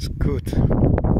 it's good.